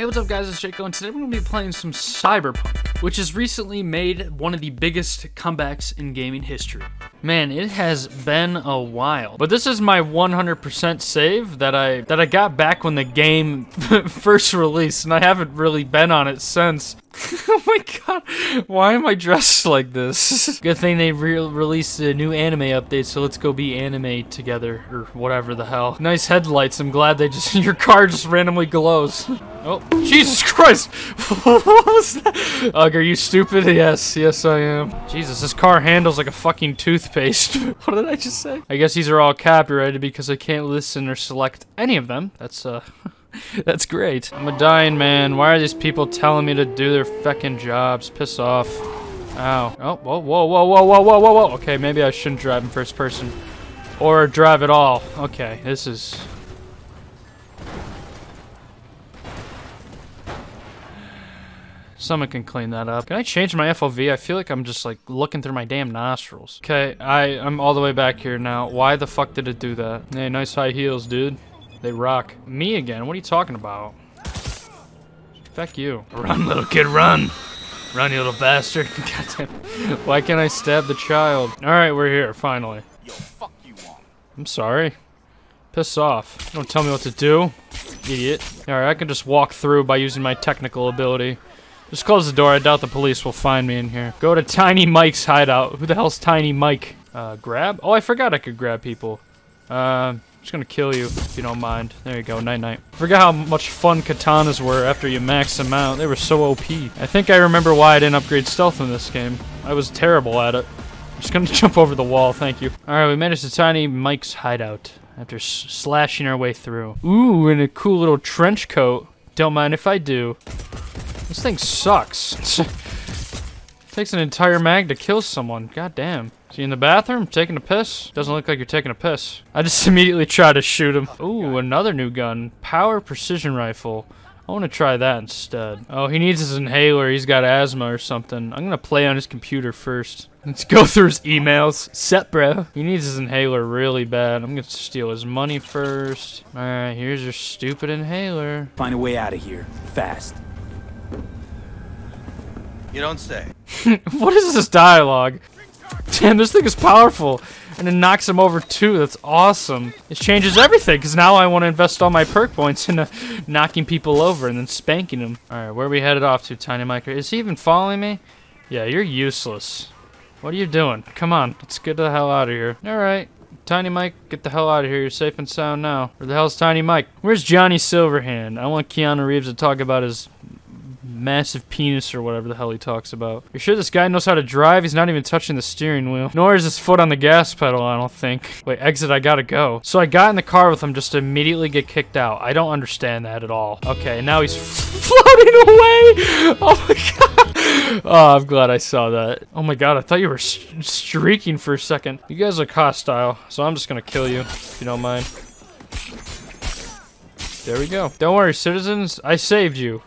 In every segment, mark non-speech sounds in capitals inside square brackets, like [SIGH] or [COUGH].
Hey, what's up guys, it's Jaco, and today we're going to be playing some Cyberpunk, which has recently made one of the biggest comebacks in gaming history. Man, it has been a while. But this is my 100% save that I that I got back when the game [LAUGHS] first released, and I haven't really been on it since. [LAUGHS] oh my god, why am I dressed like this? [LAUGHS] Good thing they re released a new anime update, so let's go be anime together, or whatever the hell. Nice headlights, I'm glad they just- your car just randomly glows. Oh, Jesus Christ! what was that? Uh, Dog, are you stupid? Yes, yes I am. Jesus, this car handles like a fucking toothpaste. [LAUGHS] what did I just say? I guess these are all copyrighted because I can't listen or select any of them. That's, uh... [LAUGHS] That's great. I'm a dying man. Why are these people telling me to do their fucking jobs? Piss off. Ow. Oh, whoa, whoa, whoa, whoa, whoa, whoa, whoa. Okay, maybe I shouldn't drive in first person. Or drive at all. Okay, this is... Someone can clean that up. Can I change my FOV? I feel like I'm just like looking through my damn nostrils. Okay, I, I'm all the way back here now. Why the fuck did it do that? Hey, nice high heels, dude. They rock. Me again? What are you talking about? Fuck you. Run, little kid, run! Run, you little bastard. Goddamn. [LAUGHS] Why can't I stab the child? Alright, we're here, finally. Yo, fuck you all. I'm sorry. Piss off. Don't tell me what to do. Idiot. Alright, I can just walk through by using my technical ability. Just close the door. I doubt the police will find me in here. Go to Tiny Mike's hideout. Who the hell's Tiny Mike? Uh, grab? Oh, I forgot I could grab people. Uh, I'm just gonna kill you if you don't mind. There you go, night night. Forgot how much fun katanas were after you max them out. They were so OP. I think I remember why I didn't upgrade stealth in this game. I was terrible at it. I'm just gonna [LAUGHS] jump over the wall, thank you. Alright, we it to Tiny Mike's hideout after slashing our way through. Ooh, in a cool little trench coat. Don't mind if I do. This thing sucks. [LAUGHS] Takes an entire mag to kill someone. God damn. Is he in the bathroom taking a piss? Doesn't look like you're taking a piss. I just [LAUGHS] immediately try to shoot him. Oh, Ooh, another new gun. Power precision rifle. I want to try that instead. Oh, he needs his inhaler. He's got asthma or something. I'm going to play on his computer first. [LAUGHS] Let's go through his emails. Set, bro. He needs his inhaler really bad. I'm going to steal his money first. All right, here's your stupid inhaler. Find a way out of here. Fast. You don't say. [LAUGHS] what is this dialogue? Damn, this thing is powerful. And it knocks him over too. That's awesome. It changes everything because now I want to invest all my perk points [LAUGHS] into knocking people over and then spanking them. All right, where are we headed off to, Tiny Mike? Is he even following me? Yeah, you're useless. What are you doing? Come on, let's get the hell out of here. All right. Tiny Mike, get the hell out of here. You're safe and sound now. Where the hell's Tiny Mike? Where's Johnny Silverhand? I want Keanu Reeves to talk about his massive penis or whatever the hell he talks about. You sure this guy knows how to drive? He's not even touching the steering wheel. Nor is his foot on the gas pedal, I don't think. Wait, exit, I gotta go. So I got in the car with him just to immediately get kicked out. I don't understand that at all. Okay, now he's [LAUGHS] floating away! Oh my god! [LAUGHS] Oh, I'm glad I saw that. Oh my god, I thought you were st streaking for a second. You guys look hostile, so I'm just gonna kill you, if you don't mind. There we go. Don't worry, citizens. I saved you.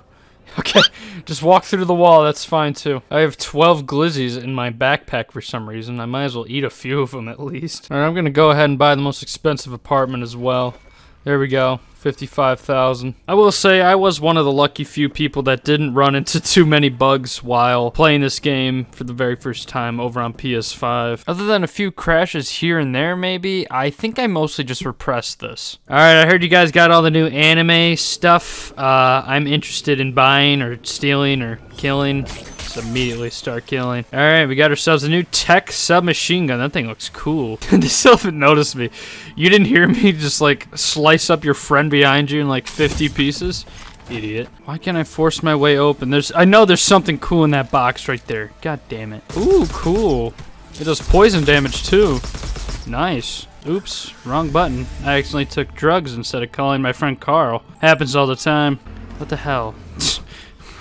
[LAUGHS] Okay, just walk through the wall, that's fine too. I have 12 glizzies in my backpack for some reason. I might as well eat a few of them at least. Alright, I'm gonna go ahead and buy the most expensive apartment as well. There we go. 55,000. I will say I was one of the lucky few people that didn't run into [LAUGHS] too many bugs while playing this game for the very first time over on PS5. Other than a few crashes here and there maybe, I think I mostly just repressed this. Alright, I heard you guys got all the new anime stuff. Uh, I'm interested in buying or stealing or killing. Just immediately start killing. Alright, we got ourselves a new tech submachine gun. That thing looks cool. [LAUGHS] they still haven't noticed me. You didn't hear me just like slice up your friend behind you in like 50 pieces? Idiot. Why can't I force my way open? There's I know there's something cool in that box right there. God damn it. Ooh, cool. It does poison damage too. Nice. Oops, wrong button. I accidentally took drugs instead of calling my friend Carl. Happens all the time. What the hell?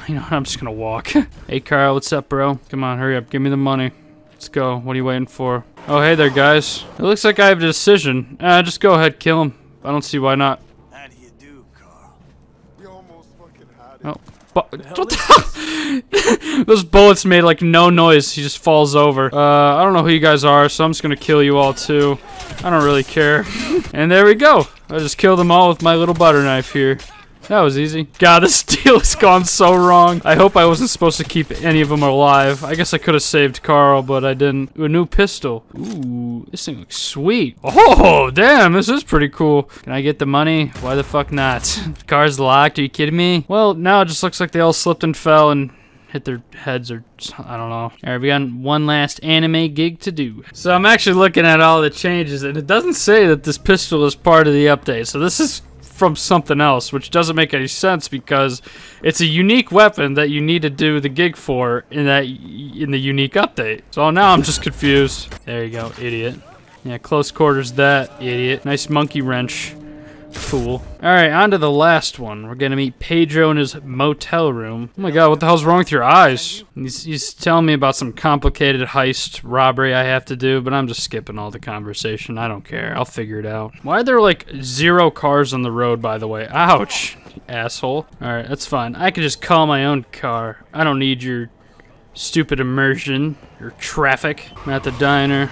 You know, [LAUGHS] I'm just gonna walk. [LAUGHS] hey, Carl, what's up, bro? Come on, hurry up. Give me the money. Let's go. What are you waiting for? Oh, hey there, guys. It looks like I have a decision. Uh, just go ahead, kill him. I don't see why not. How do you do, Carl? We almost fucking had it. Oh, but what the hell? [LAUGHS] Those bullets made like no noise. He just falls over. Uh, I don't know who you guys are, so I'm just gonna kill you all too. I don't really care. and there we go. I just killed them all with my little butter knife here. That was easy. God, this [LAUGHS] deal has gone so wrong. I hope I wasn't supposed to keep any of them alive. I guess I could have saved Carl, but I didn't. A new pistol. Ooh, this thing looks sweet. Oh, damn, this is pretty cool. Can I get the money? Why the fuck not? [LAUGHS] Car's locked. Are you kidding me? Well, now it just looks like they all slipped and fell and hit their heads or I don't know. All right, we got one last anime gig to do. So I'm actually looking at all the changes and it doesn't say that this pistol is part of the update. So this is from something else, which doesn't make any sense because it's a unique weapon that you need to do the gig for in that in the unique update. So now I'm just confused. There you go, idiot. Yeah, close quarters that, idiot. Nice monkey wrench. Fool. Alright, on to the last one. We're gonna meet Pedro in his motel room. Oh my god, what the hell's wrong with your eyes? He's, he's telling me about some complicated heist robbery I have to do, but I'm just skipping all the conversation. I don't care. I'll figure it out. Why are there like zero cars on the road, by the way? Ouch, asshole. Alright, that's fine. I can just call my own car. I don't need your stupid immersion or traffic. I'm at the diner.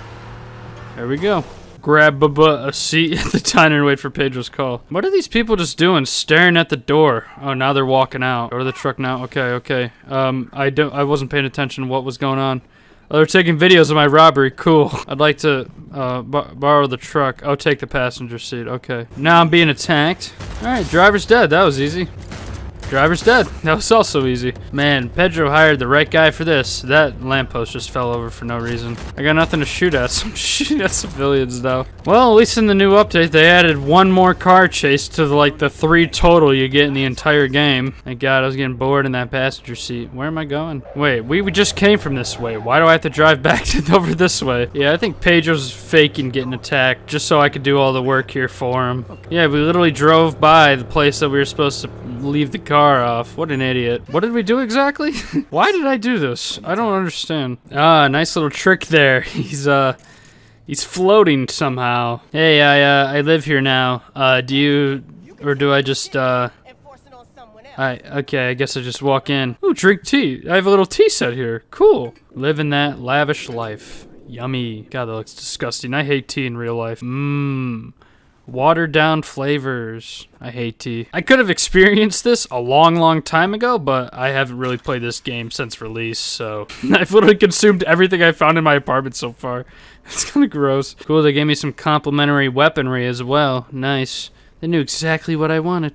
There we go grab a seat at the diner and wait for Pedro's call. What are these people just doing? Staring at the door. Oh, now they're walking out. Go to the truck now. Okay, okay. Um, I don't. I wasn't paying attention what was going on. Oh, they're taking videos of my robbery. Cool. [LAUGHS] I'd like to uh, borrow the truck. Oh, take the passenger seat. Okay. Now I'm being attacked. All right, driver's dead. That was easy. Driver's dead. That was also easy. Man, Pedro hired the right guy for this. That lamppost just fell over for no reason. I got nothing to shoot at, so I'm shooting at civilians though. Well, at least in the new update, they added one more car chase to the, like the three total you get in the entire game. Thank God, I was getting bored in that passenger seat. Where am I going? Wait, we just came from this way. Why do I have to drive [LAUGHS] back to, [LAUGHS] over this way? Yeah, I think Pedro's faking getting attacked just so I could do all the work here for him. Yeah, we literally drove by the place that we were supposed to leave the car car off. What an idiot. What did we do exactly? [LAUGHS] Why did I do this? I don't understand. Ah, nice little trick there. [LAUGHS] He's, uh... He's floating somehow. Hey, I, uh, I live here now. Uh, do you... Or do I just, uh... I, okay, I guess I just walk in. Ooh, drink tea. I have a little tea set here. Cool. Living that lavish life. Yummy. God, that looks disgusting. I hate tea in real life. Mmm. Watered down flavors. I hate tea. I could have experienced this a long, long time ago, but I haven't really played this game since release, so [LAUGHS] I've literally consumed everything I found in my apartment so far. [LAUGHS] It's kind of gross. Cool, they gave me some complimentary weaponry as well. Nice. They knew exactly what I wanted.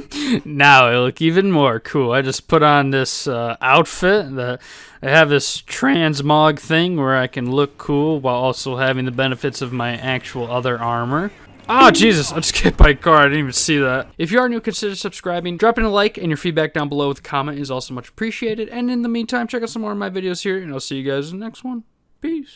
[LAUGHS] now I look even more cool. I just put on this uh, outfit that I have this transmog thing where I can look cool while also having the benefits of my actual other armor. Oh, Jesus, I just hit my car. I didn't even see that. If you are new, consider subscribing. Dropping a like and your feedback down below with a comment is also much appreciated. And in the meantime, check out some more of my videos here, and I'll see you guys in the next one. Peace.